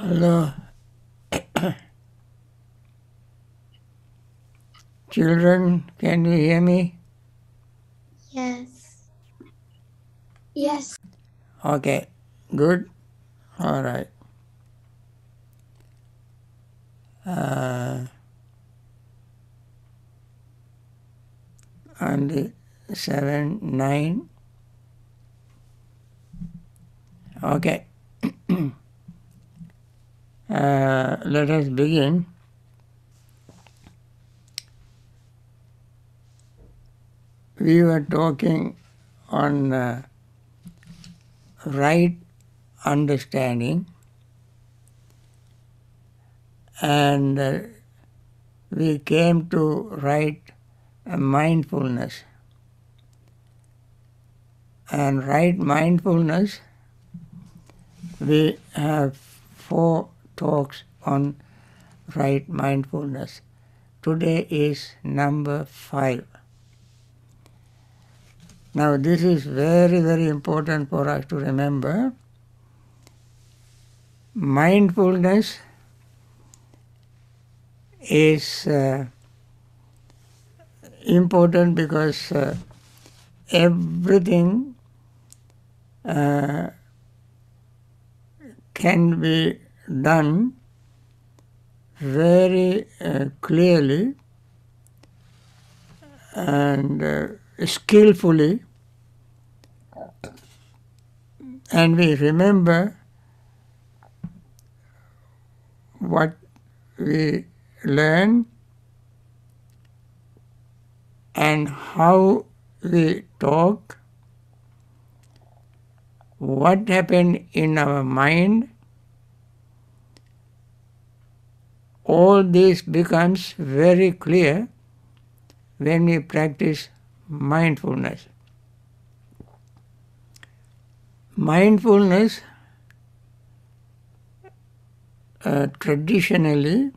Hello. Children, can you hear me? Yes. Yes. Okay, good. All right. Uh, and the seven, nine. Okay. uh, let us begin. We were talking on uh, right understanding and uh, we came to right mindfulness. And right mindfulness, we have four talks on right mindfulness. Today is number five. Now, this is very, very important for us to remember. Mindfulness is uh, important because uh, everything uh, can be done very uh, clearly and uh, skillfully. And we remember what we learn and how we talk, what happened in our mind, all this becomes very clear when we practice mindfulness. Mindfulness uh, traditionally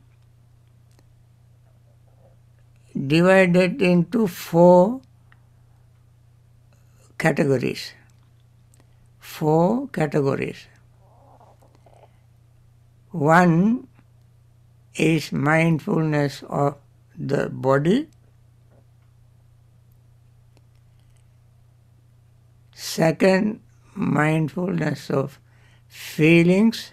divided into four categories. Four categories. One is mindfulness of the body. Second, mindfulness of feelings.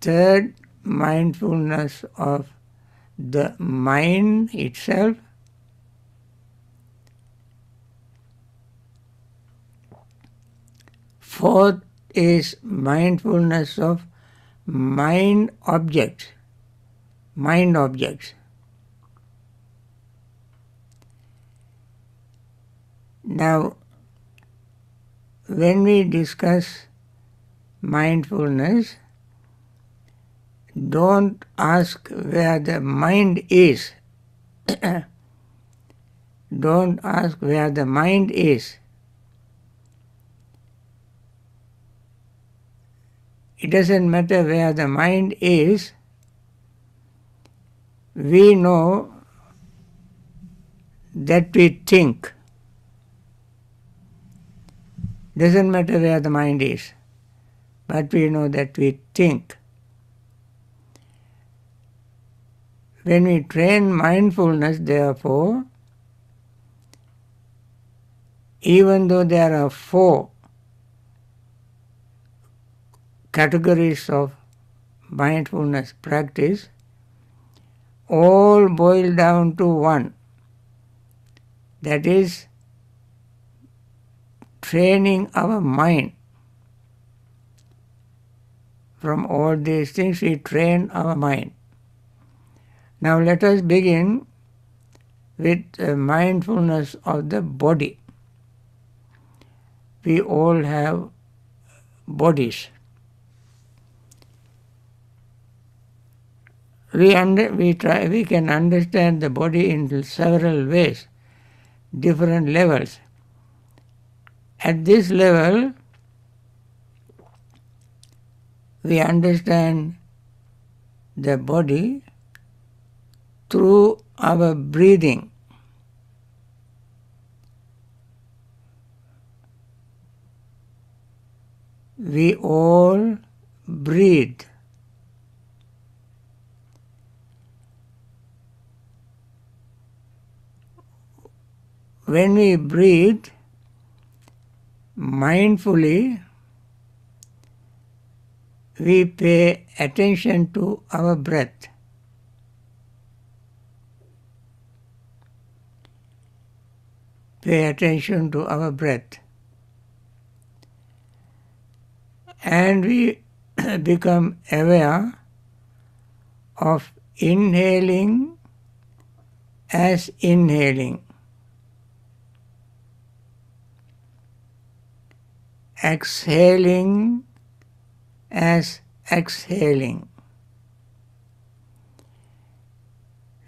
Third, mindfulness of the mind itself. Fourth is mindfulness of mind objects, mind objects. Now, when we discuss mindfulness, don't ask where the mind is. don't ask where the mind is. It doesn't matter where the mind is, we know that we think. Doesn't matter where the mind is, but we know that we think. When we train mindfulness, therefore, even though there are four categories of mindfulness practice, all boil down to one. That is training our mind. From all these things, we train our mind. Now, let us begin with uh, mindfulness of the body. We all have bodies. We, under, we, try, we can understand the body in several ways, different levels. At this level, we understand the body through our breathing. we all breathe. When we breathe mindfully, we pay attention to our breath. Pay attention to our breath. And we become aware of inhaling as inhaling, exhaling as exhaling.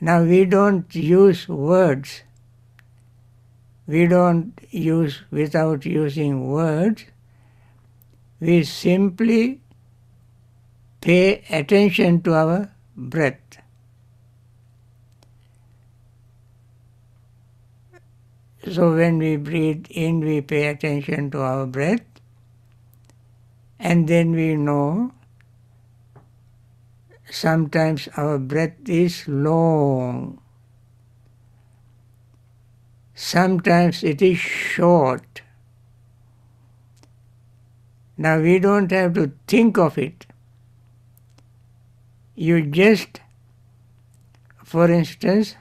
Now we don't use words. We don't use without using words. We simply pay attention to our breath. So when we breathe in, we pay attention to our breath, and then we know sometimes our breath is long, sometimes it is short. Now we don't have to think of it. You just, for instance,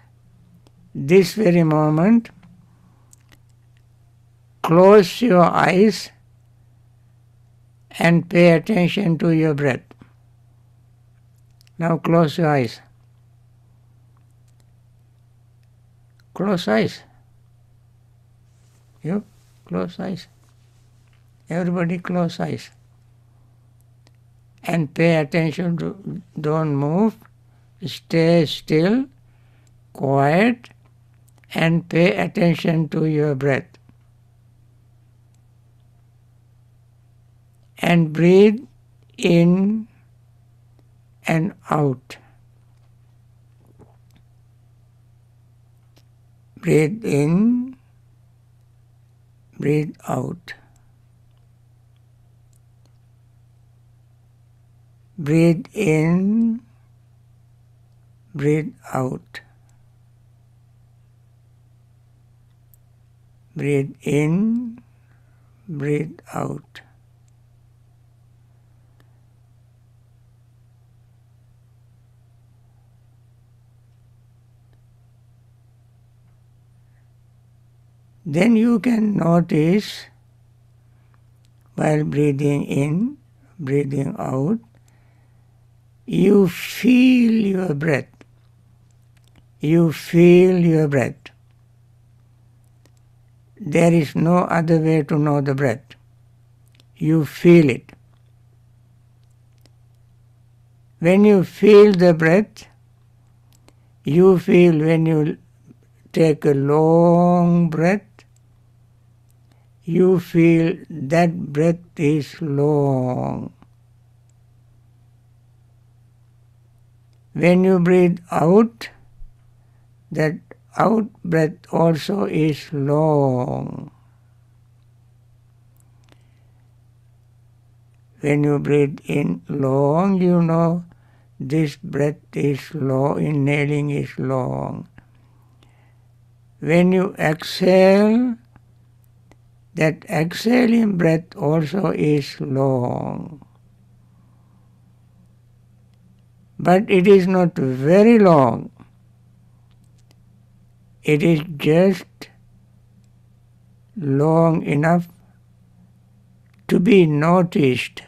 this very moment, close your eyes and pay attention to your breath. Now close your eyes. Close eyes. You close eyes. Everybody close eyes. And pay attention to don't move. Stay still, quiet, and pay attention to your breath. And breathe in and out. Breathe in, breathe out. Breathe in, breathe out. Breathe in, breathe out. Then you can notice while breathing in, breathing out, you feel your breath. You feel your breath. There is no other way to know the breath. You feel it. When you feel the breath, you feel when you take a long breath, you feel that breath is long. When you breathe out, that out breath also is long. When you breathe in long, you know this breath is long, inhaling is long. When you exhale, that exhaling breath also is long. But it is not very long. It is just long enough to be noticed.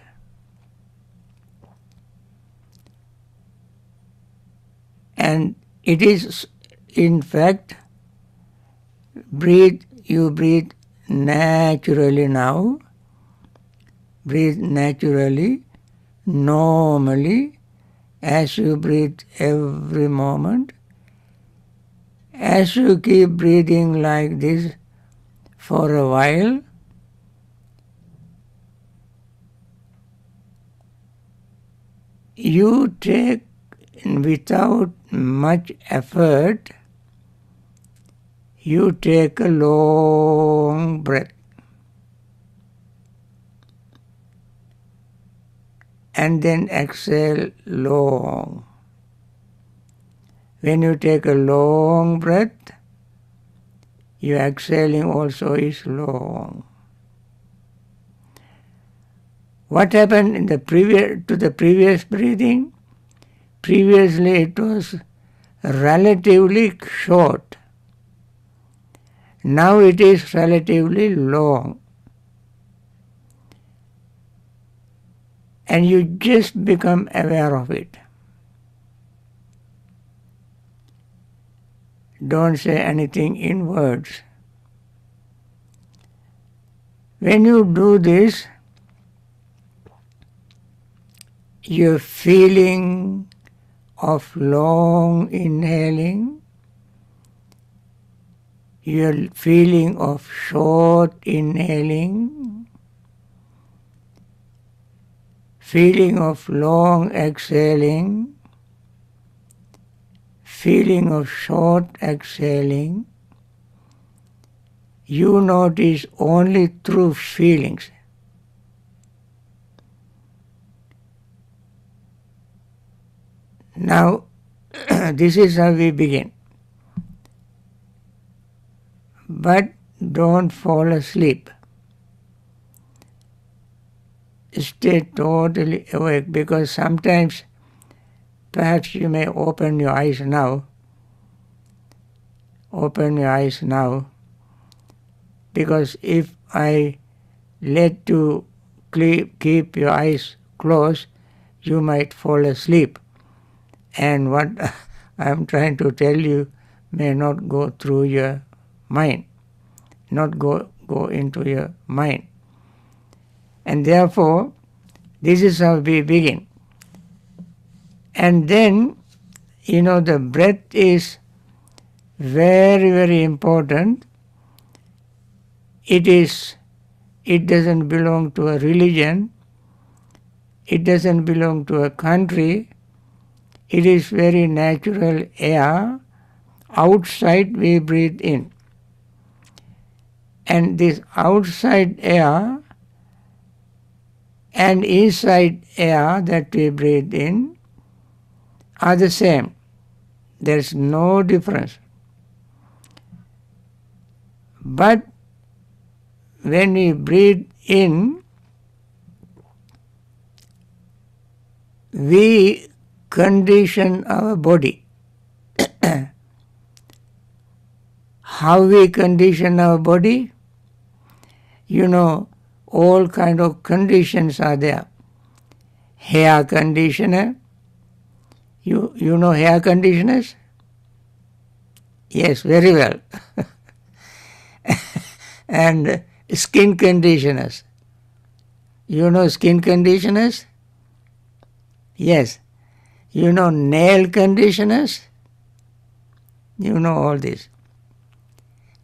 And it is, in fact, breathe, you breathe naturally now, breathe naturally, normally, as you breathe every moment. As you keep breathing like this for a while, you take without much effort you take a long breath. and then exhale long. When you take a long breath, your exhaling also is long. What happened in the previous to the previous breathing? Previously it was relatively short. Now it is relatively long. And you just become aware of it. Don't say anything in words. When you do this, your feeling of long inhaling, your feeling of short inhaling, feeling of long exhaling, feeling of short exhaling, you notice only through feelings. Now, this is how we begin. But don't fall asleep. Stay totally awake because sometimes Perhaps you may open your eyes now. Open your eyes now. Because if I let you keep your eyes closed, you might fall asleep. And what I am trying to tell you may not go through your mind, not go, go into your mind. And therefore, this is how we begin. And then, you know, the breath is very, very important. It is, it doesn't belong to a religion. It doesn't belong to a country. It is very natural air. Outside we breathe in. And this outside air and inside air that we breathe in are the same. There is no difference. But when we breathe in, we condition our body. How we condition our body? You know, all kind of conditions are there. Hair conditioner, you, you know hair conditioners? Yes, very well. and skin conditioners. You know skin conditioners? Yes. You know nail conditioners? You know all this.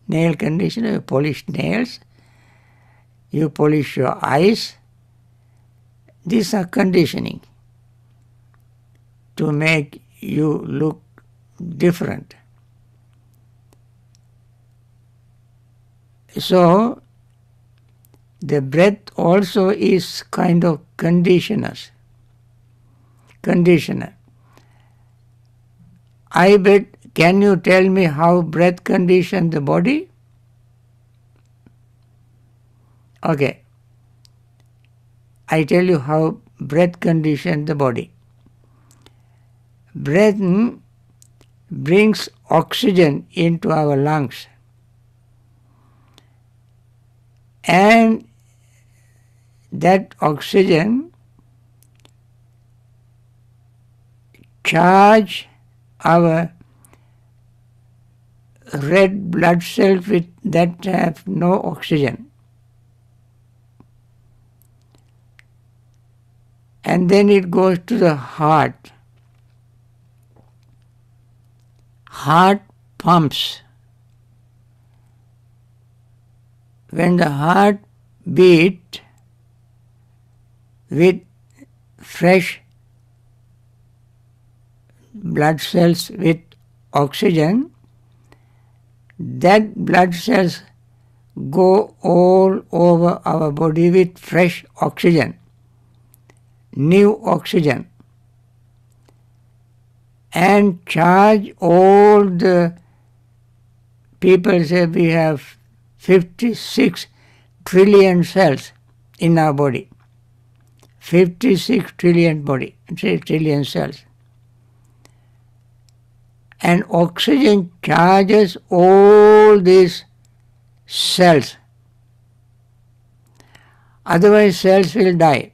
Nail conditioner, you polish nails, you polish your eyes. These are conditioning to make you look different. So, the breath also is kind of conditioners. Conditioner. I bet, can you tell me how breath condition the body? Okay. I tell you how breath condition the body breath hmm, brings oxygen into our lungs. And that oxygen charge our red blood cells with that have no oxygen. And then it goes to the heart heart pumps. When the heart beat with fresh blood cells with oxygen, that blood cells go all over our body with fresh oxygen. New oxygen and charge all the people say we have 56 trillion cells in our body. 56 trillion body trillion cells. And oxygen charges all these cells. Otherwise cells will die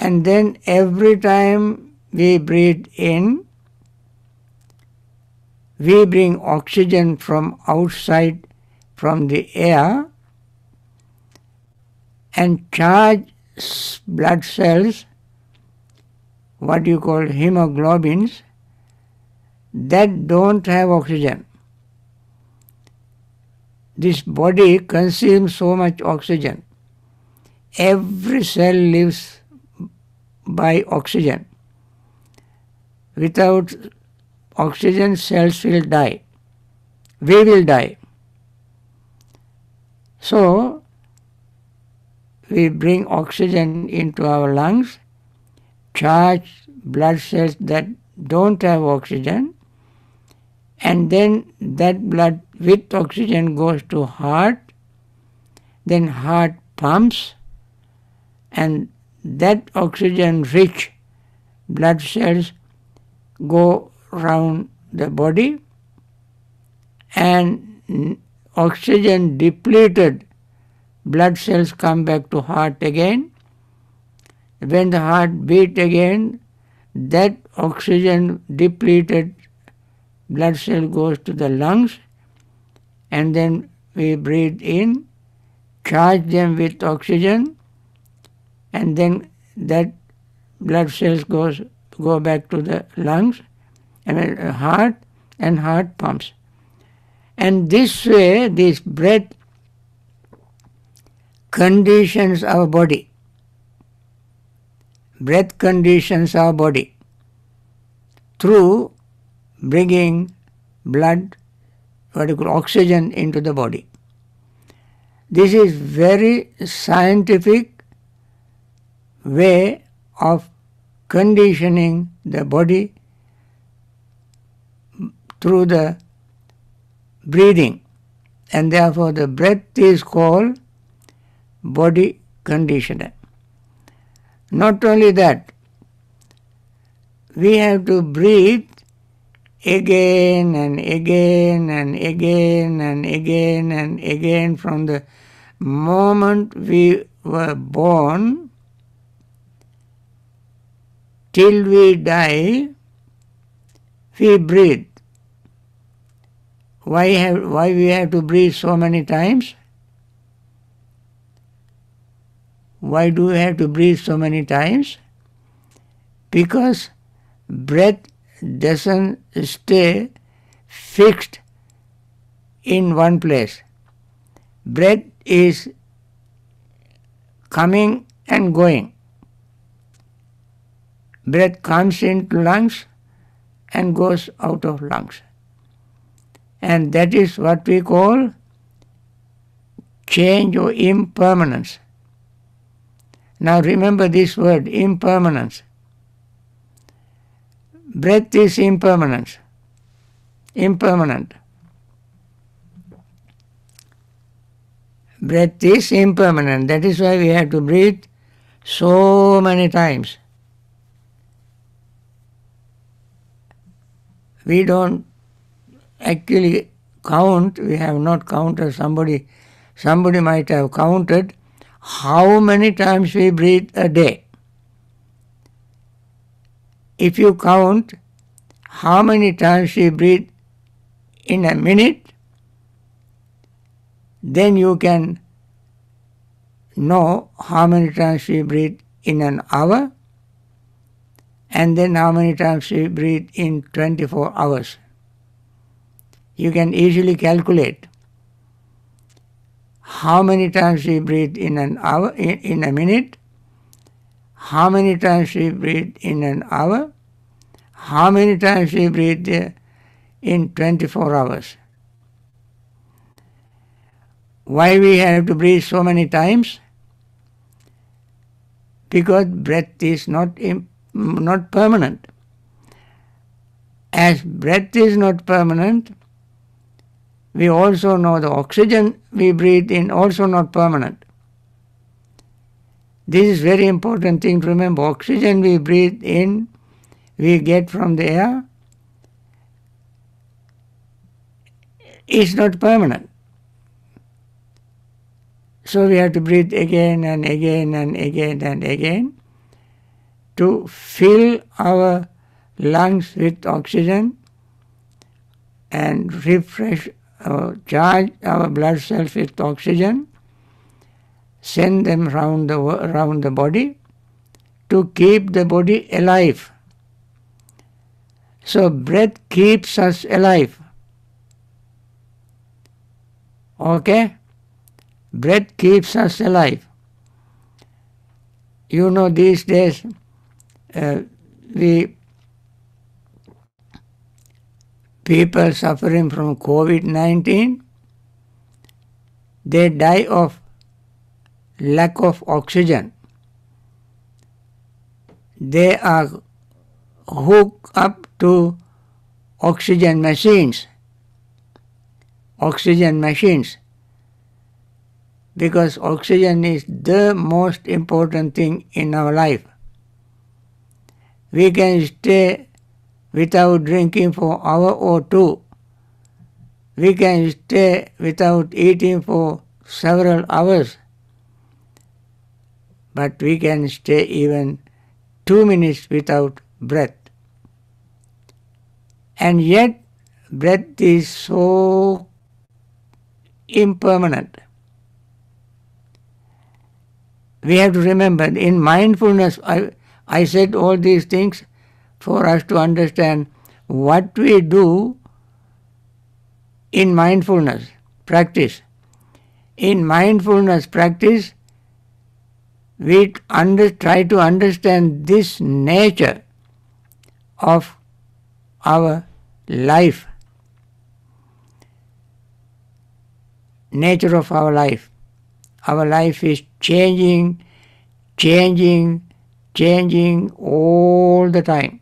and then every time we breathe in, we bring oxygen from outside from the air and charge blood cells, what you call hemoglobins, that don't have oxygen. This body consumes so much oxygen. Every cell lives by oxygen. Without oxygen, cells will die. We will die. So, we bring oxygen into our lungs, charge blood cells that don't have oxygen, and then that blood with oxygen goes to heart, then heart pumps, and that oxygen rich blood cells go round the body and oxygen depleted blood cells come back to heart again. When the heart beat again that oxygen depleted blood cell goes to the lungs and then we breathe in charge them with oxygen and then that blood cells goes go back to the lungs and uh, heart and heart pumps. And this way, this breath conditions our body. Breath conditions our body through bringing blood, what you call oxygen into the body. This is very scientific way of conditioning the body through the breathing and therefore the breath is called body conditioner. Not only that, we have to breathe again and again and again and again and again from the moment we were born till we die, we breathe. Why, have, why we have to breathe so many times? Why do we have to breathe so many times? Because breath doesn't stay fixed in one place. Breath is coming and going breath comes into lungs and goes out of lungs. And that is what we call change or impermanence. Now remember this word, impermanence. Breath is impermanence, impermanent. Breath is impermanent. That is why we have to breathe so many times. We don't actually count, we have not counted somebody, somebody might have counted how many times we breathe a day. If you count how many times we breathe in a minute, then you can know how many times we breathe in an hour and then how many times we breathe in 24 hours. You can easily calculate how many times we breathe in an hour in, in a minute, how many times we breathe in an hour, how many times we breathe uh, in 24 hours. Why we have to breathe so many times? because breath is not, im- not permanent. As breath is not permanent, we also know the oxygen we breathe in also not permanent. This is very important thing to remember. Oxygen we breathe in, we get from the air, is not permanent. So we have to breathe again and again and again and again to fill our lungs with oxygen and refresh or charge our blood cells with oxygen, send them round the, around the body to keep the body alive. So breath keeps us alive. Okay? Breath keeps us alive. You know, these days uh, we people suffering from COVID 19 they die of lack of oxygen. They are hooked up to oxygen machines. Oxygen machines because oxygen is the most important thing in our life. We can stay without drinking for hour or two. We can stay without eating for several hours. But we can stay even two minutes without breath. And yet, breath is so impermanent we have to remember in mindfulness, I, I said all these things for us to understand what we do in mindfulness practice. In mindfulness practice, we under, try to understand this nature of our life, nature of our life. Our life is changing, changing, changing all the time.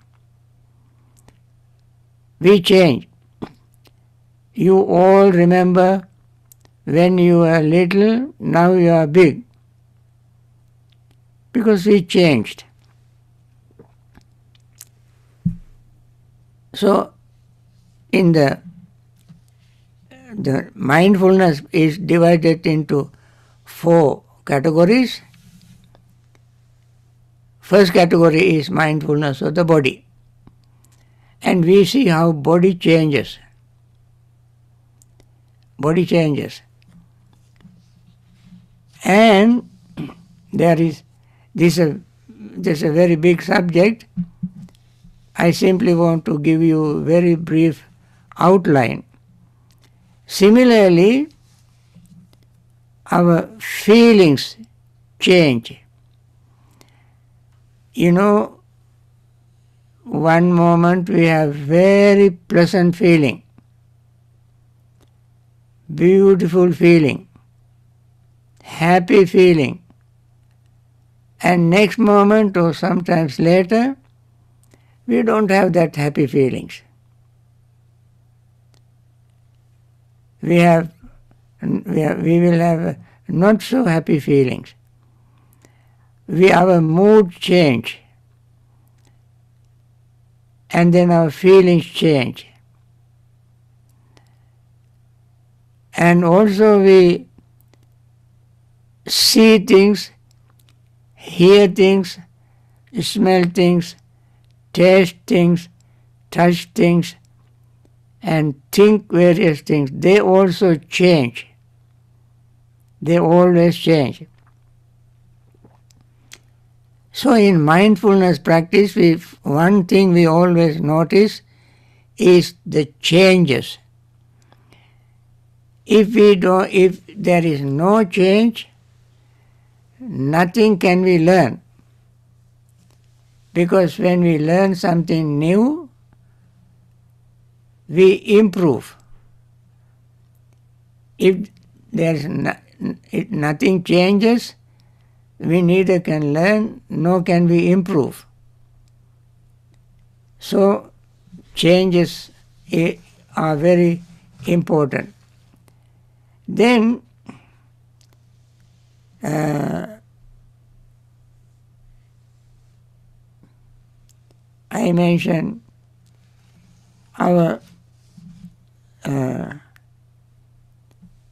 We change. You all remember when you were little, now you are big. Because we changed. So, in the the mindfulness is divided into four categories. First category is mindfulness of the body. And we see how body changes. Body changes. And there is this a this is a very big subject. I simply want to give you very brief outline. Similarly, our feelings change. You know, one moment we have very pleasant feeling, beautiful feeling, happy feeling, and next moment or sometimes later, we don't have that happy feelings. We have we, are, we will have not so happy feelings. We have a mood change, and then our feelings change. And also we see things, hear things, smell things, taste things, touch things, and think various things. They also change. They always change. So in mindfulness practice, we, one thing we always notice is the changes. If we don't, if there is no change, nothing can we learn. Because when we learn something new, we improve. If there's no, it, nothing changes, we neither can learn nor can we improve. So, changes are very important. Then, uh, I mentioned our uh,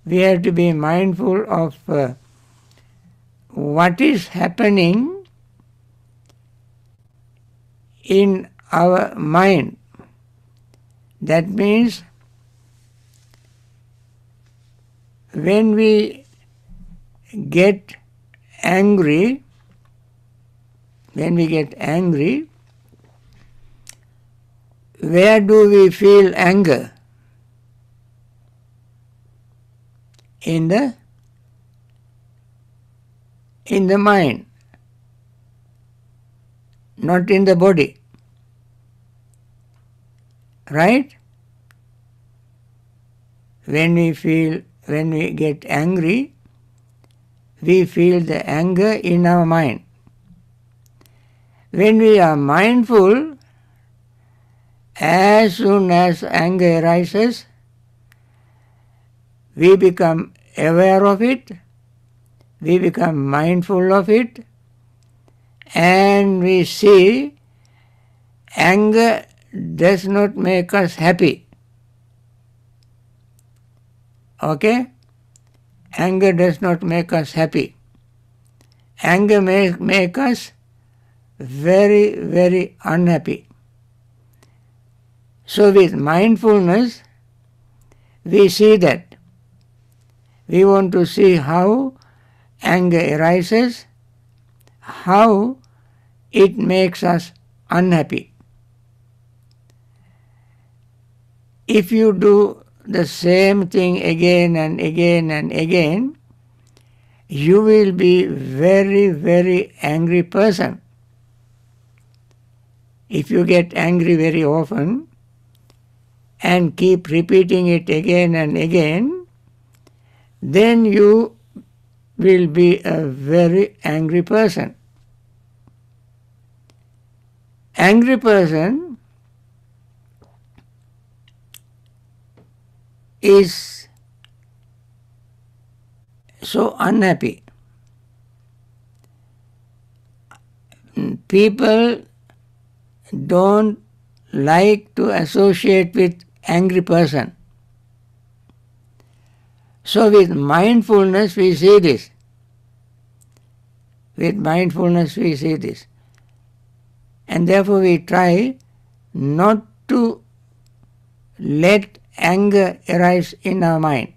we have to be mindful of uh, what is happening in our mind. That means when we get angry, when we get angry, where do we feel anger? In the in the mind, not in the body. Right? When we feel, when we get angry, we feel the anger in our mind. When we are mindful, as soon as anger arises, we become aware of it, we become mindful of it, and we see anger does not make us happy. Okay? Anger does not make us happy. Anger may make us very, very unhappy. So, with mindfulness, we see that. We want to see how anger arises, how it makes us unhappy. If you do the same thing again and again and again, you will be very, very angry person. If you get angry very often, and keep repeating it again and again, then you will be a very angry person. Angry person is so unhappy. People don't like to associate with angry person. So with mindfulness we see this. With mindfulness we see this. And therefore we try not to let anger arise in our mind.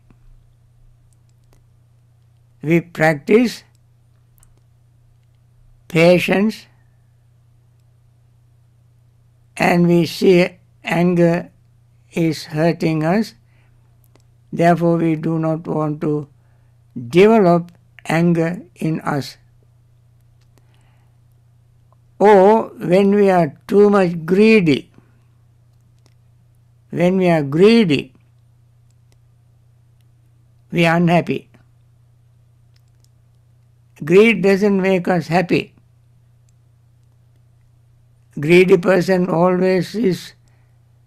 We practice patience and we see anger is hurting us, therefore we do not want to develop anger in us. Or when we are too much greedy, when we are greedy, we are unhappy. Greed doesn't make us happy. Greedy person always is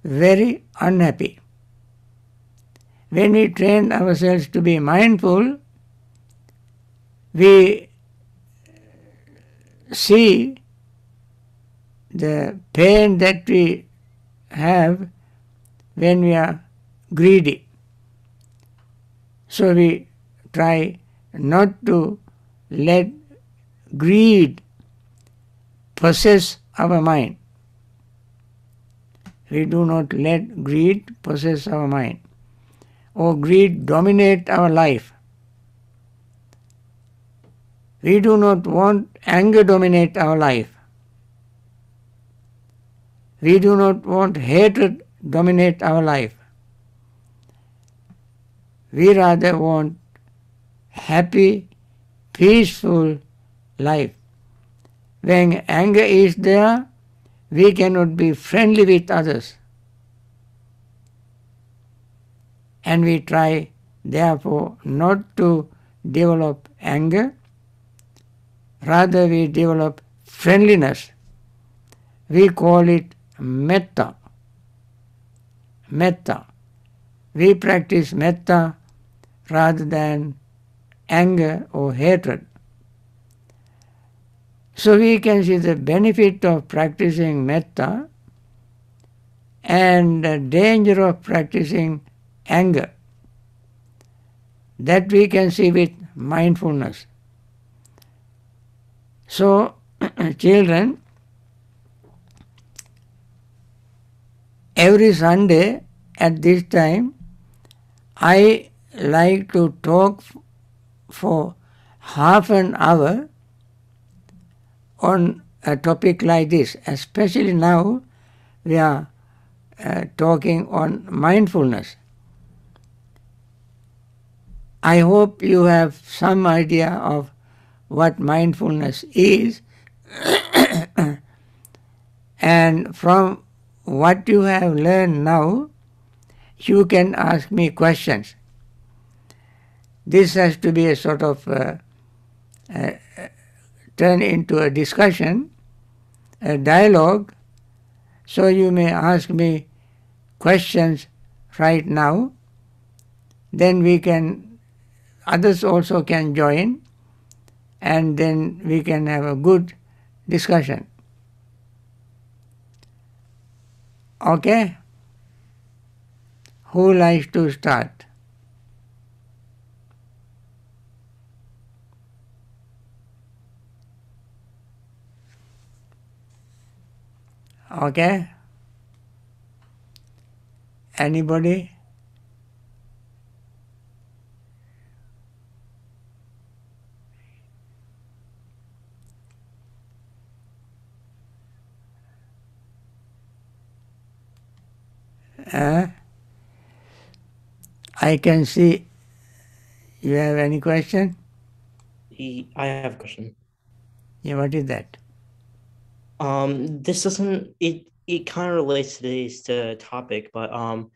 very unhappy. When we train ourselves to be mindful, we see the pain that we have when we are greedy. So we try not to let greed possess our mind. We do not let greed possess our mind or greed dominate our life. We do not want anger dominate our life. We do not want hatred dominate our life. We rather want happy, peaceful life. When anger is there, we cannot be friendly with others. And we try, therefore, not to develop anger. rather we develop friendliness. We call it metta. Metta. We practice metta rather than anger or hatred. So we can see the benefit of practicing metta and the danger of practicing anger. That we can see with mindfulness. So, children, every Sunday at this time, I like to talk for half an hour on a topic like this, especially now we are uh, talking on mindfulness. I hope you have some idea of what mindfulness is, and from what you have learned now, you can ask me questions. This has to be a sort of uh, uh, turn into a discussion, a dialogue, so you may ask me questions right now, then we can, others also can join, and then we can have a good discussion. Okay? Who likes to start? Okay? Anybody? Uh, I can see. You have any question? I have a question. Yeah, what is that? Um, this doesn't it it kind of relates to today's uh, topic, but um,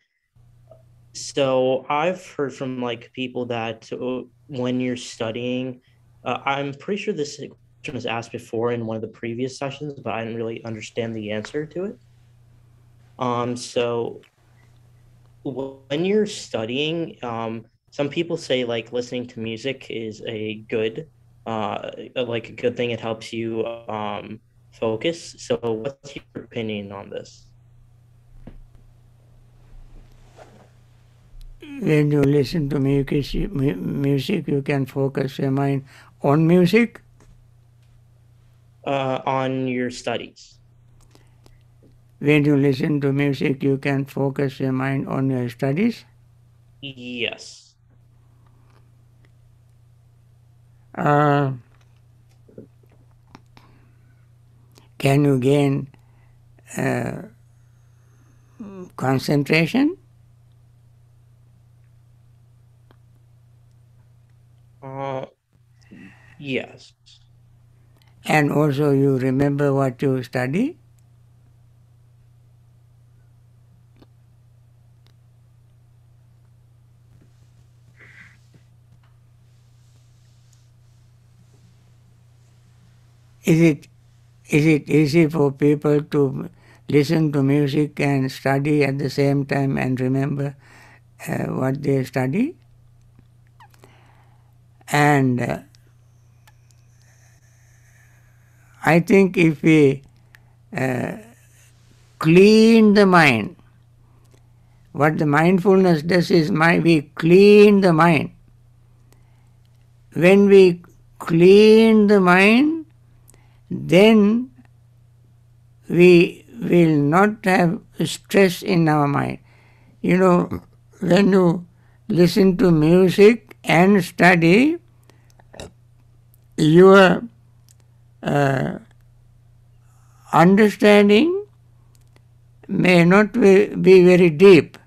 so I've heard from like people that uh, when you're studying, uh, I'm pretty sure this question was asked before in one of the previous sessions, but I didn't really understand the answer to it. Um, so when you're studying, um, some people say like listening to music is a good, uh, like a good thing. It helps you um focus. So, what's your opinion on this? When you listen to music, music, you can focus your mind on music. Uh, on your studies. When you listen to music, you can focus your mind on your studies. Yes. Uh, can you gain uh, concentration? Uh, yes. And also, you remember what you study? Is it is it easy for people to listen to music and study at the same time and remember uh, what they study? And uh, I think if we uh, clean the mind, what the mindfulness does is my, we clean the mind. When we clean the mind, then we will not have stress in our mind. You know, when you listen to music and study, your uh, understanding may not be, be very deep.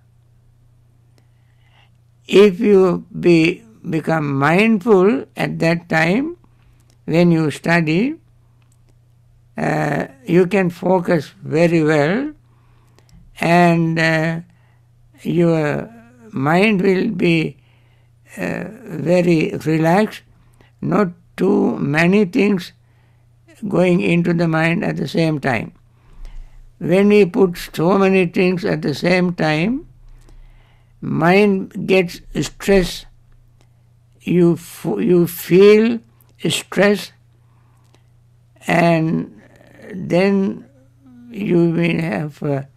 If you be, become mindful at that time when you study, uh, you can focus very well and uh, your mind will be uh, very relaxed, not too many things going into the mind at the same time. When we put so many things at the same time, mind gets stress. You, you feel stress and then you will have a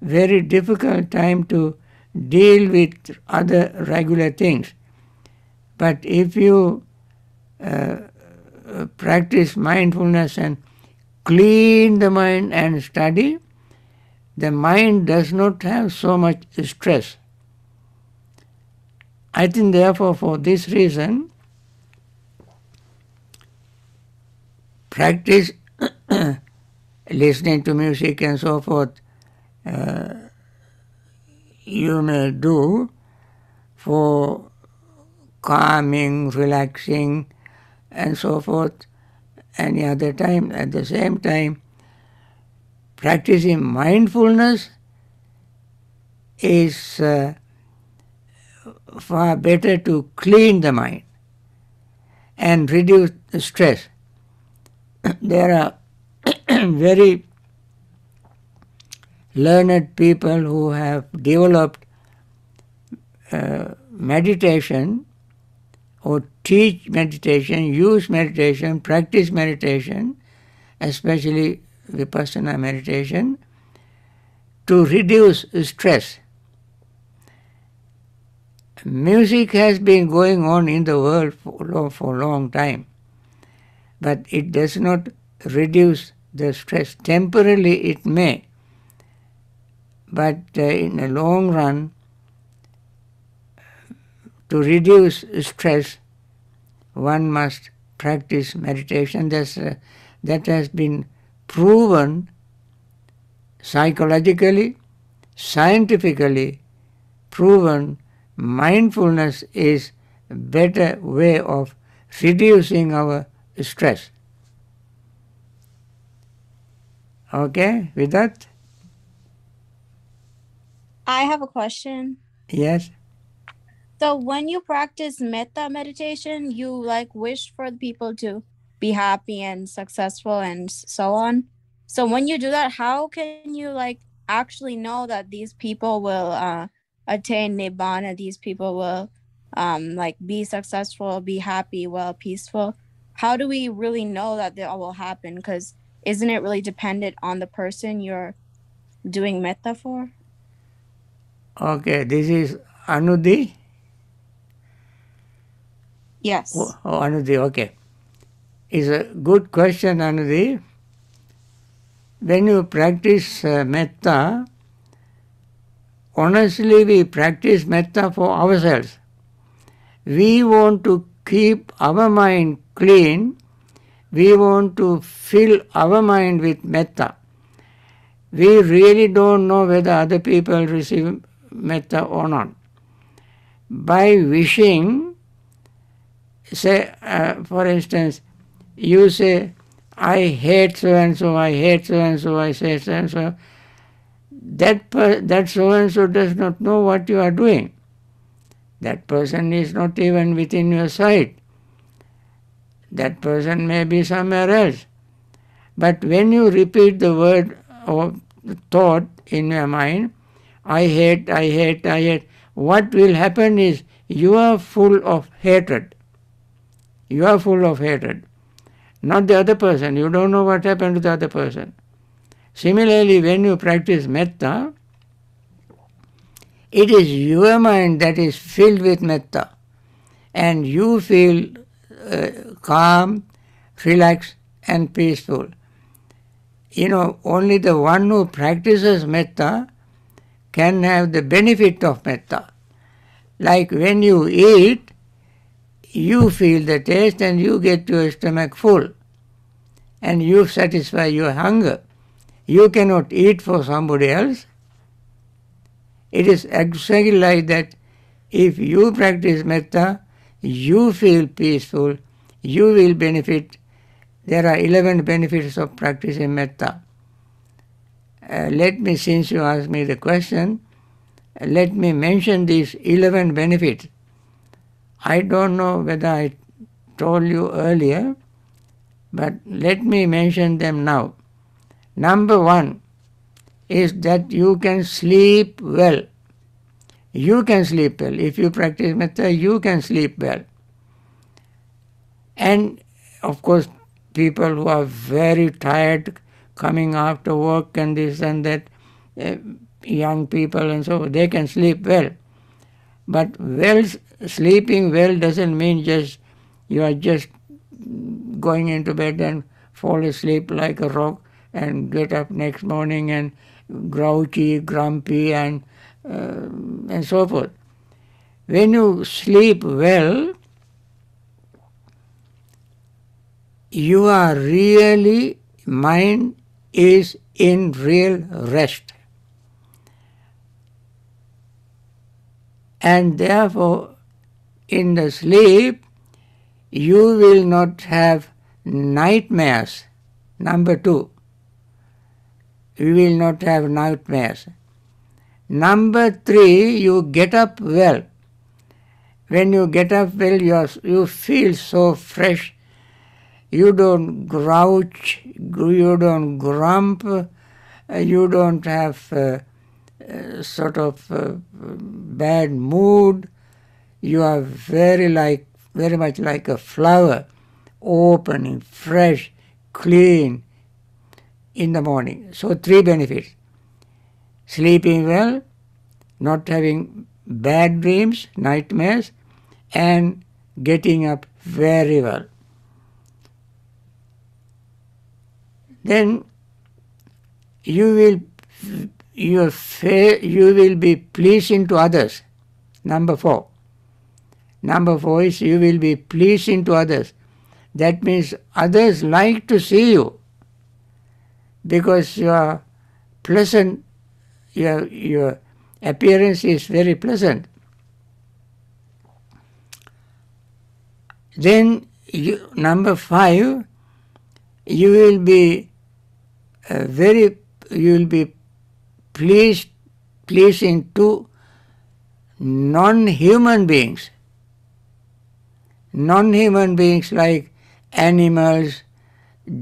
very difficult time to deal with other regular things. But if you uh, practice mindfulness and clean the mind and study, the mind does not have so much stress. I think, therefore, for this reason, practice listening to music and so forth, uh, you may do for calming, relaxing, and so forth any other time. At the same time, practicing mindfulness is uh, far better to clean the mind and reduce the stress. there are very learned people who have developed uh, meditation or teach meditation, use meditation, practice meditation, especially vipassana meditation, to reduce stress. Music has been going on in the world for, for a long time, but it does not reduce the stress. Temporarily it may, but uh, in the long run, to reduce stress, one must practice meditation. That's, uh, that has been proven psychologically, scientifically proven mindfulness is a better way of reducing our stress. Okay, with that? I have a question. Yes. So when you practice metta meditation, you like wish for the people to be happy and successful and so on. So when you do that, how can you like actually know that these people will uh, attain nibbana? These people will um, like be successful, be happy, well, peaceful. How do we really know that that will happen? Because isn't it really dependent on the person you're doing metta for? Okay, this is Anudi. Yes. Oh, oh, Anudi, okay. It's a good question, Anudi. When you practice uh, metta, honestly, we practice metta for ourselves. We want to keep our mind clean. We want to fill our mind with metta. We really don't know whether other people receive metta or not. By wishing, say, uh, for instance, you say, I hate so and so, I hate so and so, I say so and so. That, per- that so and so does not know what you are doing. That person is not even within your sight. That person may be somewhere else. But when you repeat the word or thought in your mind, I hate, I hate, I hate, what will happen is you are full of hatred. You are full of hatred. Not the other person. You don't know what happened to the other person. Similarly, when you practice metta, it is your mind that is filled with metta, and you feel uh, calm, relaxed, and peaceful. You know, only the one who practices metta can have the benefit of metta. Like when you eat, you feel the taste and you get your stomach full and you satisfy your hunger. You cannot eat for somebody else. It is exactly like that. If you practice metta, you feel peaceful, you will benefit. There are 11 benefits of practicing metta. Uh, let me, since you asked me the question, let me mention these 11 benefits. I don't know whether I told you earlier, but let me mention them now. Number one is that you can sleep well. You can sleep well. If you practice metta, you can sleep well. And of course, people who are very tired coming after work and this and that, uh, young people and so they can sleep well. But well, sleeping well doesn't mean just you are just going into bed and fall asleep like a rock and get up next morning and grouchy, grumpy, and Um, and so forth. When you sleep well, you are really mind is in real rest. And therefore, in the sleep, you will not have nightmares. Number two, you will not have nightmares. Number three, you get up well. When you get up well, you, are, you feel so fresh. You don't grouch, you don't grump, you don't have uh, uh, sort of uh, bad mood. You are very like very much like a flower, opening, fresh, clean in the morning. So three benefits. Sleeping well, not having bad dreams, nightmares, and getting up very well. Then you will your fa- you will be pleasing to others. Number four. Number four is you will be pleasing to others. That means others like to see you because you are pleasant, your, your appearance is very pleasant. Then, you, number five, you will be uh, very, you will be pleased, pleasing to non-human beings. Non-human beings like animals,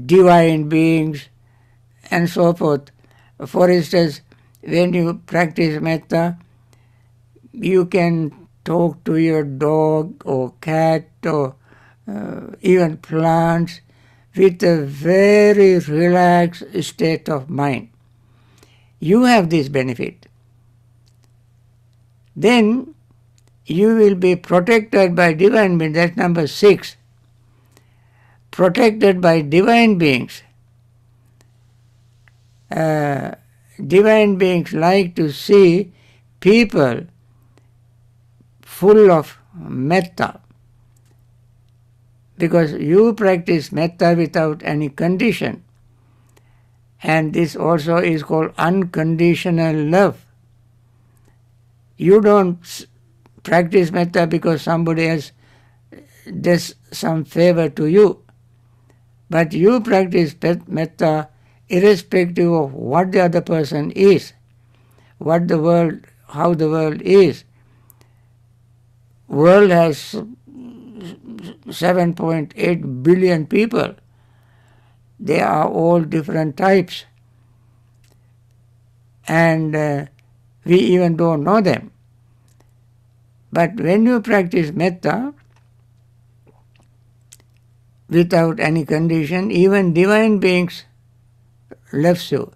divine beings, and so forth. For instance, when you practice metta, you can talk to your dog or cat or uh, even plants with a very relaxed state of mind. You have this benefit. Then you will be protected by divine beings. That's number six. Protected by divine beings. Uh, divine beings like to see people full of metta. Because you practice metta without any condition. And this also is called unconditional love. You don't practice metta because somebody else does some favor to you. But you practice metta irrespective of what the other person is, what the world, how the world is. World has 7.8 billion people. They are all different types. And uh, we even don't know them. But when you practice metta, without any condition, even divine beings loves you,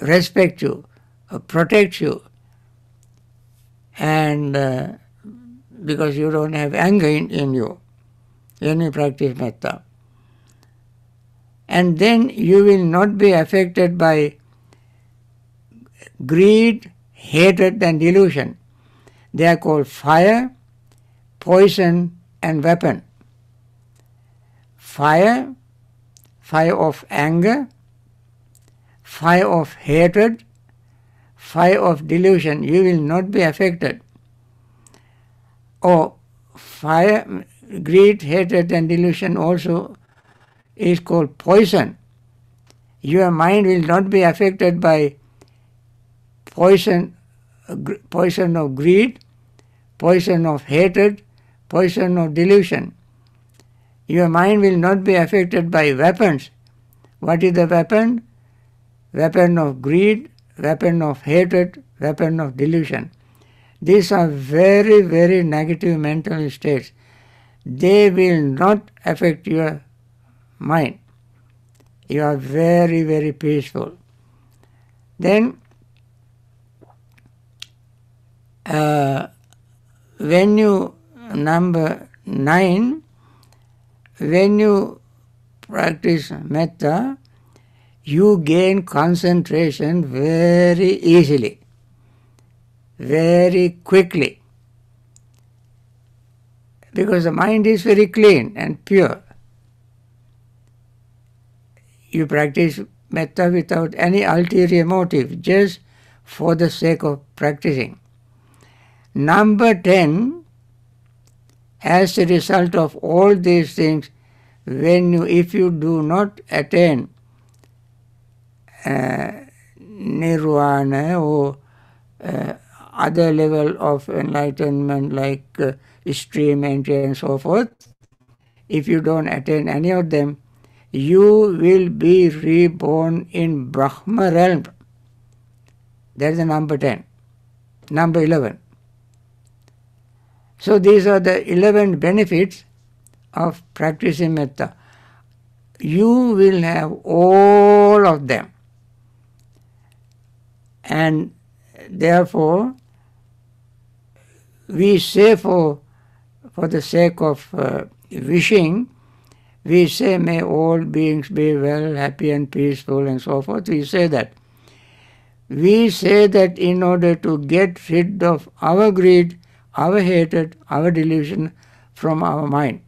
respects you, uh, protects you, and uh, because you don't have anger in, in you when you practice metta. And then you will not be affected by greed, hatred, and delusion. They are called fire, poison, and weapon. Fire, fire of anger, fire of hatred, fire of delusion, you will not be affected. Or fire, greed, hatred, and delusion also is called poison. Your mind will not be affected by poison, poison of greed, poison of hatred, poison of delusion. Your mind will not be affected by weapons. What is the weapon? Weapon of greed, weapon of hatred, weapon of delusion. These are very, very negative mental states. They will not affect your mind. You are very, very peaceful. Then, uh, when you, number nine, when you practice metta, you gain concentration very easily, very quickly, because the mind is very clean and pure. You practice metta without any ulterior motive, just for the sake of practicing. Number 10, as a result of all these things, when you, if you do not attain uh, nirvana or uh, other level of enlightenment like uh, stream entry and so forth, if you don't attain any of them, you will be reborn in Brahma realm. That is the number 10. Number 11. So these are the 11 benefits of practicing metta. You will have all of them. And therefore, we say for, for the sake of uh, wishing, we say, may all beings be well, happy, and peaceful, and so forth. We say that. We say that in order to get rid of our greed, our hatred, our delusion from our mind.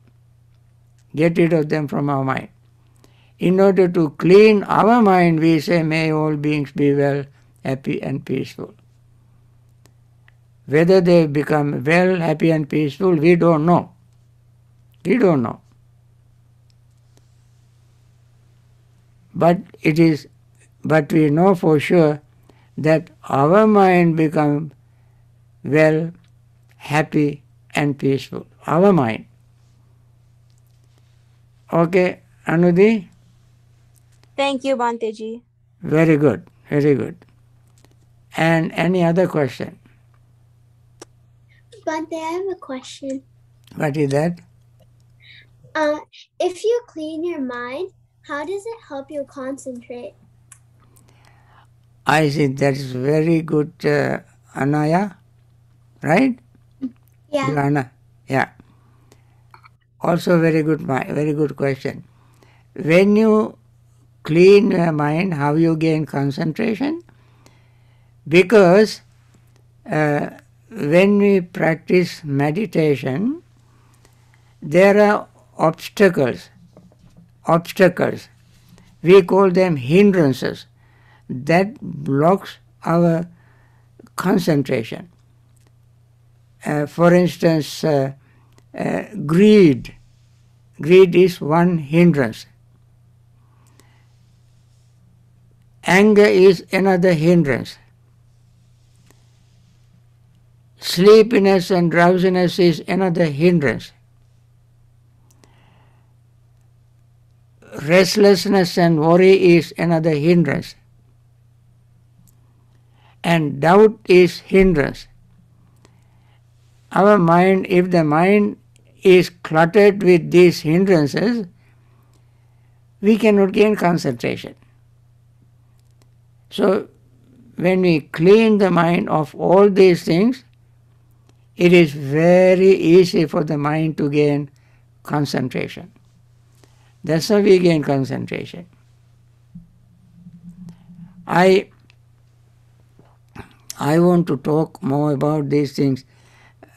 Get rid of them from our mind. In order to clean our mind, we say, may all beings be well, happy, and peaceful. Whether they become well, happy, and peaceful, we don't know. We don't know. But it is, but we know for sure that our mind become well, happy, and peaceful. Our mind. Okay, Anudhi? Thank you, Bhante G. Very good, very good. And any other question? Bhante, I have a question. What is that? Uh, if you clean your mind, how does it help you concentrate? I see that is very good, uh, Anaya, right? Yeah. Yeah. Also very good, very good question. When you clean your mind, how you gain concentration? Because uh, when we practice meditation, there are obstacles, obstacles. We call them hindrances that blocks our concentration. Uh, for instance, uh, uh, greed. Greed is one hindrance. Anger is another hindrance. Sleepiness and drowsiness is another hindrance. Restlessness and worry is another hindrance. And doubt is hindrance. Our mind, if the mind is cluttered with these hindrances, we cannot gain concentration. So, when we clean the mind of all these things, it is very easy for the mind to gain concentration. That's how we gain concentration. I I want to talk more about these things,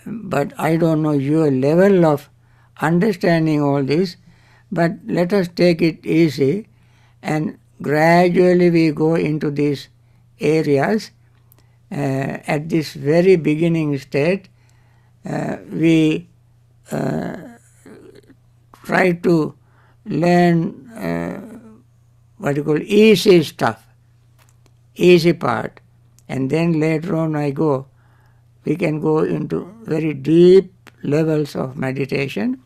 but I don't know your level of understanding all this. But let us take it easy and gradually we go into these areas. Uh, at this very beginning state, uh, we uh, try to learn uh, what you call easy stuff, easy part, and then later on I go, we can go into very deep levels of meditation,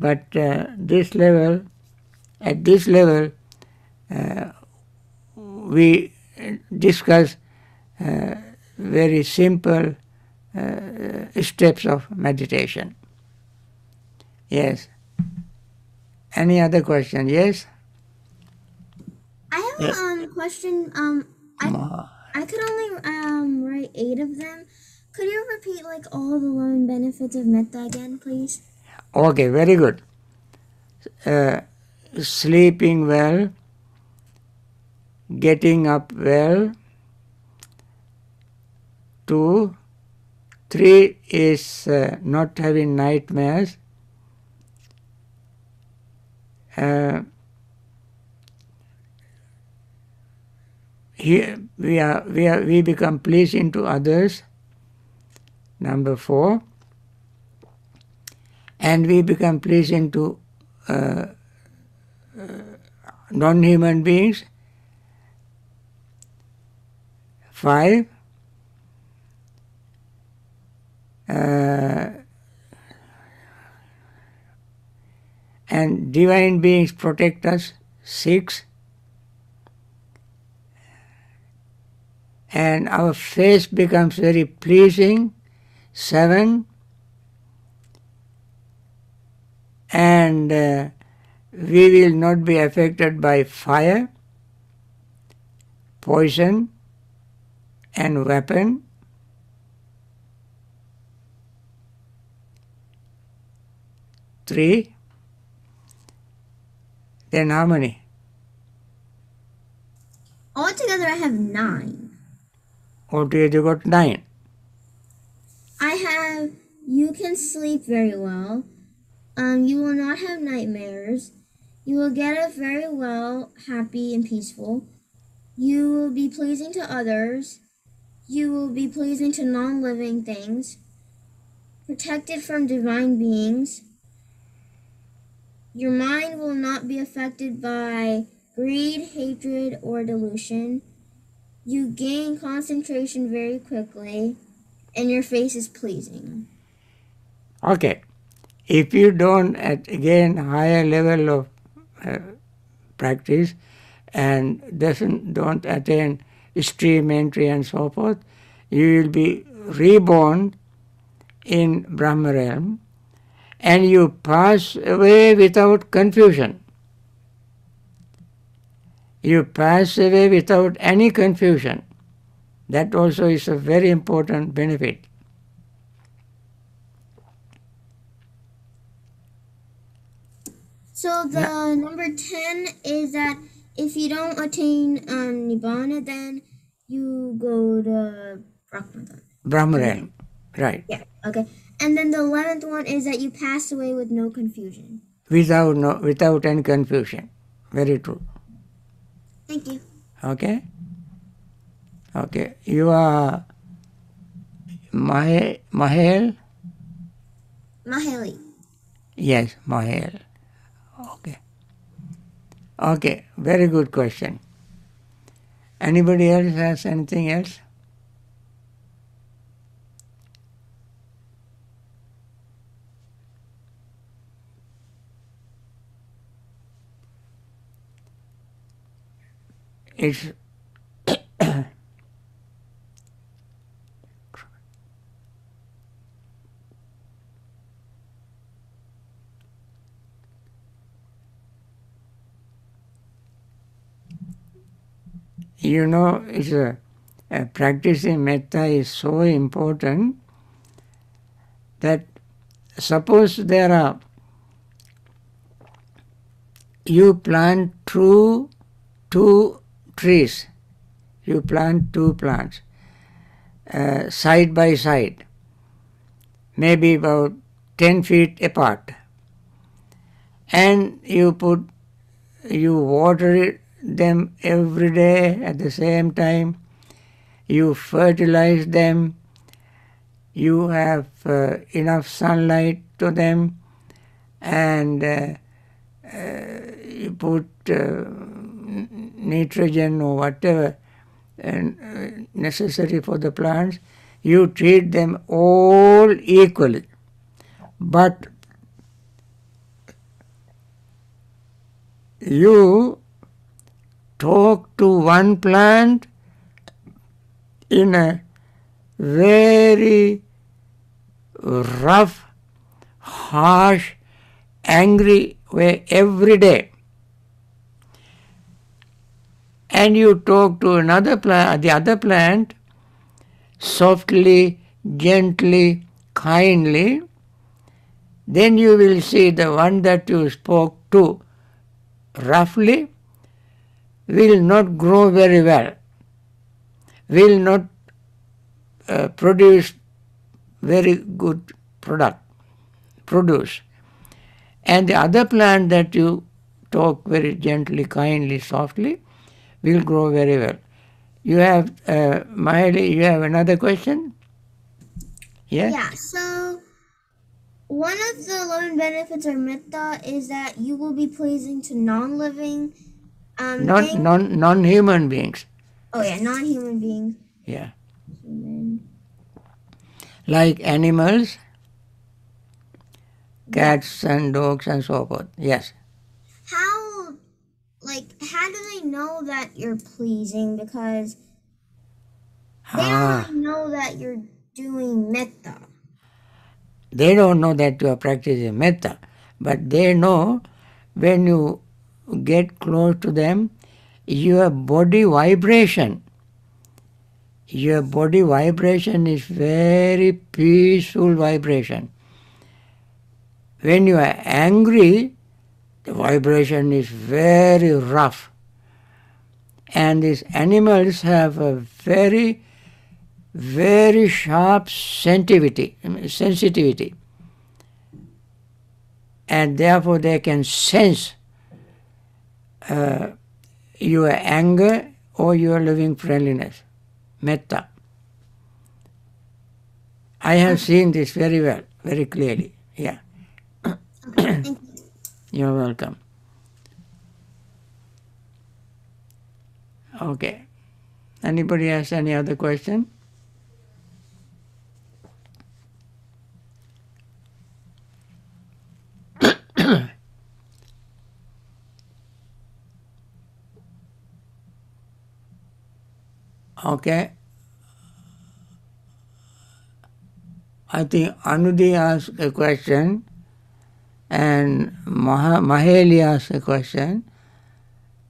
But uh, this level, at this level, uh, we discuss uh, very simple uh, steps of meditation. Yes. Any other question? Yes? I have Yeah. a um, question. Um, I I could only um write eight of them. Could you repeat like all the eleven benefits of metta again, please? Okay, very good. Uh, sleeping well, getting up well. Two, three is uh, not having nightmares. Uh, here we are, we are, we become pleasing to others. Number four and we become pleasing to uh, uh, non-human beings. Five, uh, and divine beings protect us. Six, and our face becomes very pleasing. Seven, and uh, we will not be affected by fire, poison, and weapon. Three. Then how many? Altogether, I have nine. Altogether you got nine. I have you can sleep very well. Um, you will not have nightmares. You will get up very well, happy and peaceful. You will be pleasing to others. You will be pleasing to non living things. Protected from divine beings. Your mind will not be affected by greed, hatred, or delusion. You gain concentration very quickly, and your face is pleasing. Okay. If you don't at again higher level of uh, practice and doesn't don't attain stream entry and so forth, you will be reborn in Brahma realm and you pass away without confusion. You pass away without any confusion. That also is a very important benefit. So the number ten is that if you don't attain um, nibbana, then you go to Brahma. Brahma realm. Right. Yeah. Okay. And then the eleventh one is that you pass away with no confusion. Without no without any confusion. Very true. Thank you. Okay? Okay. You are Mahe, Mahel? Maheli. Yes, Mahel. Okay. Okay, very good question. Anybody else has anything else? It's you know, it's a, a practicing metta is so important that suppose there are you plant two two trees, you plant two plants uh, side by side, maybe about ten feet apart, and you put you water it, them every day at the same time, you fertilize them, you have uh, enough sunlight to them, and uh, uh, you put uh, nitrogen or whatever and, uh, necessary for the plants, you treat them all equally. But you talk to one plant in a very rough, harsh, angry way every day. And you talk to another plant, the other plant, softly, gently, kindly, then you will see the one that you spoke to roughly will not grow very well, will not uh, produce very good product, produce. And the other plant that you talk very gently, kindly, softly will grow very well. You have, uh, Mahali, you have another question? Yes? Yeah, so one of the 11 benefits of metta is that you will be pleasing to non living um, Non, things. non, non-human beings. oh, yeah, non human beings. Yeah. Human. Like animals, cats and dogs and so forth. Yes. How, like, how do they know that you're pleasing? Because they Ah, don't know that you're doing metta. they don't know that you are practicing metta, but they know when you get close to them, your body vibration, your body vibration is very peaceful vibration. When you are angry, the vibration is very rough. And these animals have a very, very sharp sensitivity, sensitivity. And therefore they can sense uh, your anger or your loving friendliness, metta. I have seen this very well, very clearly. Yeah. You. You're welcome. Okay. Anybody has any other question? Okay. I think Anudi asked a question and Maha, Maheli asked a question,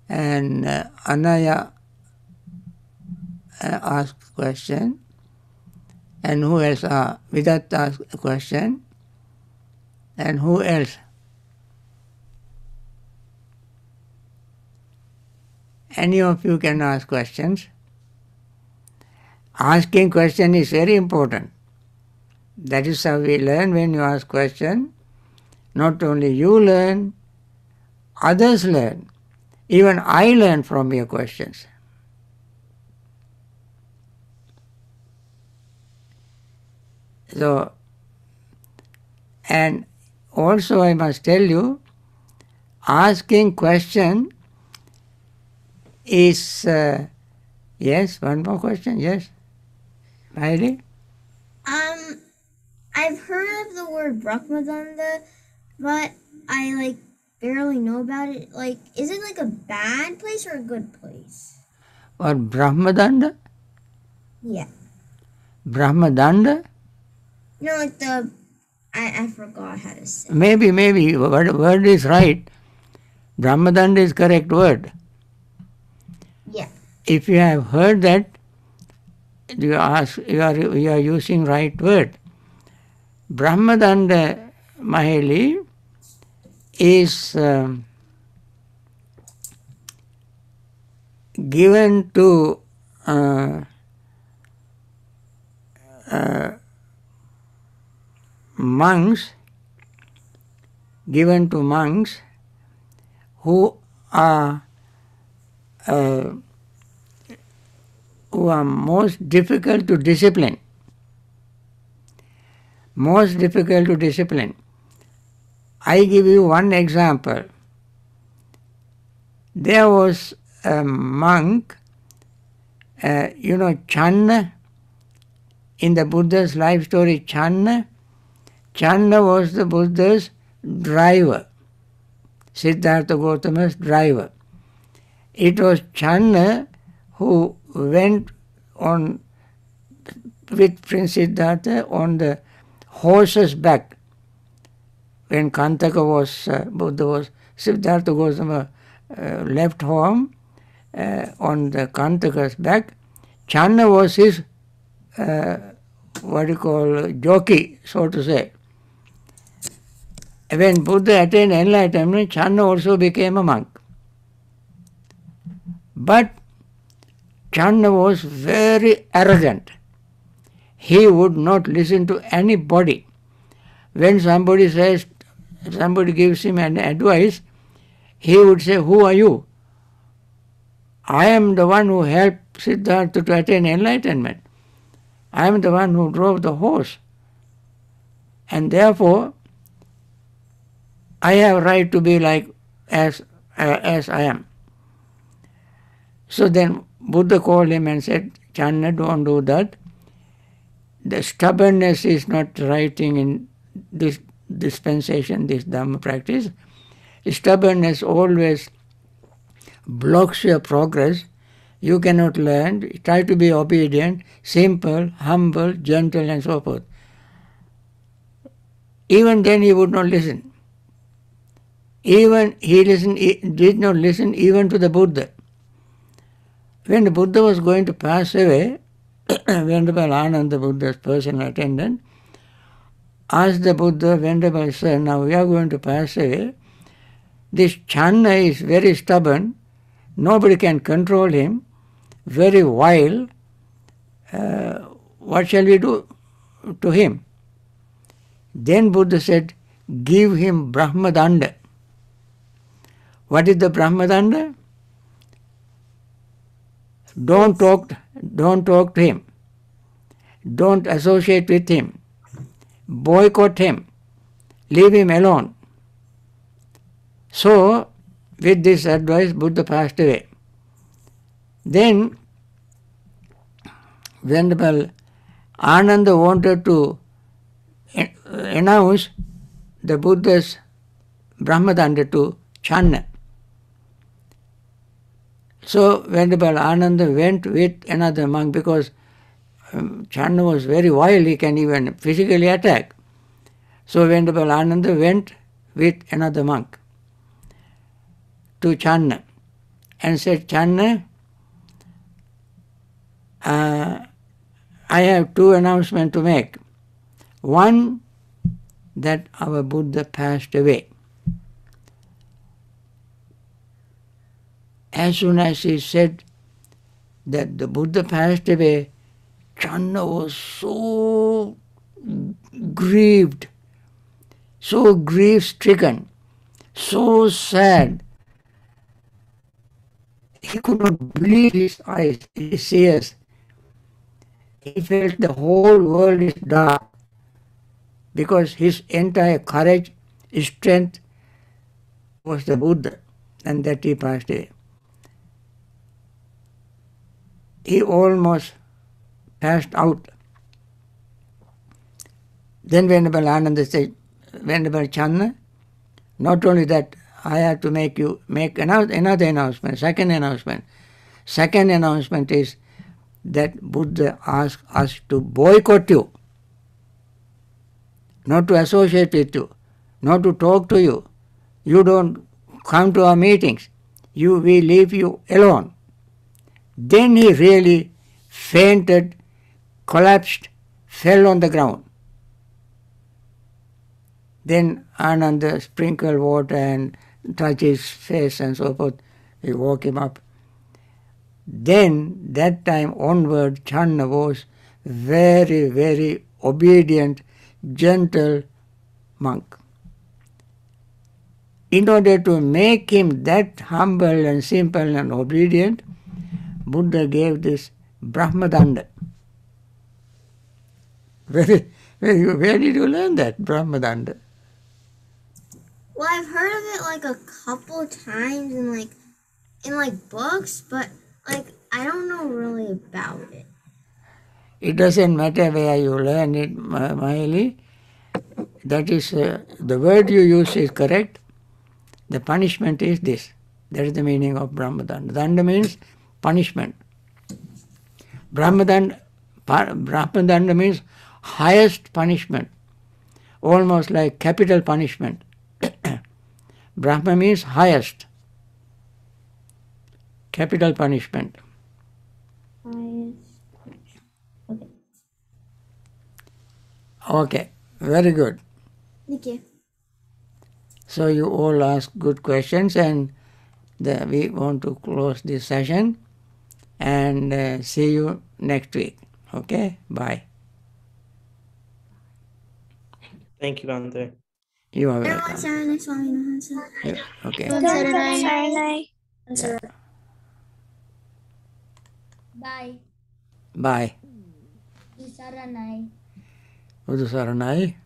and uh, Anaya uh, asked a question, and who else? Uh, Vidat asked a question, and who else? Any of you can ask questions. Asking question is very important. That is how we learn when you ask question. Not only you learn, others learn. Even I learn from your questions. So, and also I must tell you, asking question is, uh, yes, one more question, yes. Heidi? Um, I've heard of the word Brahmadanda, but I like barely know about it. Like, is it like a bad place or a good place? Or Brahmadanda? Yeah. Brahmadanda? No, like the I, I forgot how to say. Maybe, maybe, word, word is right. Brahmadanda is correct word. Yeah. If you have heard that, you ask, you are, you are using right word. Brahmadanda Maheli is um, given to uh, uh, monks, given to monks who are uh, who are most difficult to discipline. Most difficult to discipline. I give you one example. There was a monk, uh, you know, Channa, in the Buddha's life story, Channa. Channa was the Buddha's driver. Siddhartha Gautama's driver. It was Channa who went on with Prince Siddhartha on the horse's back. When Kantaka was, uh, Buddha was, Siddhartha Gautama uh, left home uh, on the Kantaka's back. Channa was his, uh, what you call, jockey, so to say. When Buddha attained enlightenment, Channa also became a monk. But Channa was very arrogant. He would not listen to anybody. When somebody says, somebody gives him an advice, he would say, Who are you? I am the one who helped Siddhartha to attain enlightenment. I am the one who drove the horse. And therefore, I have right to be like as uh, as I am. So then Buddha called him and said, Channa, don't do that. The stubbornness is not writing in this dispensation, this Dhamma practice. Stubbornness always blocks your progress. You cannot learn. Try to be obedient, simple, humble, gentle, and so forth. Even then, he would not listen. Even he listened, he did not listen even to the Buddha. When the Buddha was going to pass away, Venerable Ananda, Buddha's personal attendant, asked the Buddha, Venerable Sir, now we are going to pass away. This Channa is very stubborn, nobody can control him, very wild. Uh, what shall we do to him? Then Buddha said, give him Brahmadanda. What is the Brahmadanda? Don't talk, don't talk to him. Don't associate with him. Boycott him. Leave him alone. So, with this advice, Buddha passed away. Then, Venerable Ananda wanted to announce the Buddha's Brahmadanda to Channa. So Venerable Ananda went with another monk because um, Channa was very wild, he can even physically attack. So Venerable Ananda went with another monk to Channa and said, Channa, uh, I have two announcements to make. One, that our Buddha passed away. As soon as he said that the Buddha passed away, Channa was so grieved, so grief stricken, so sad. He could not believe his eyes, his ears. He felt the whole world is dark because his entire courage, his strength was the Buddha, and that he passed away. He almost passed out. Then Venerable Ananda said, Venerable Channa, not only that, I have to make you make another, another announcement, second announcement. Second announcement is that Buddha asked us to boycott you, not to associate with you, not to talk to you. You don't come to our meetings. You we leave you alone. Then he really fainted, collapsed, fell on the ground. Then Ananda sprinkled water and touched his face and so forth. He woke him up. Then, that time onward, Channa was very, very obedient, gentle monk. In order to make him that humble and simple and obedient, Buddha gave this Brahmadanda. Where, where, where did you learn that, Brahmadanda? Well, I've heard of it like a couple times in like in like books, but like I don't know really about it. It doesn't matter where you learn it, Mahili. That is, uh, the word you use is correct. The punishment is this. That is the meaning of Brahmadanda. Danda means punishment. Brahmadanda, means highest punishment, almost like capital punishment. Brahma means highest, capital punishment. Highest. Okay. Okay, very good. Thank you. So you all ask good questions, and the, we want to close this session and uh, see you next week. Okay, bye. Thank you, Bhante. You are welcome. Saturday, Swami Yeah, Okay, Bye. bye. Saranai. Udusaranai.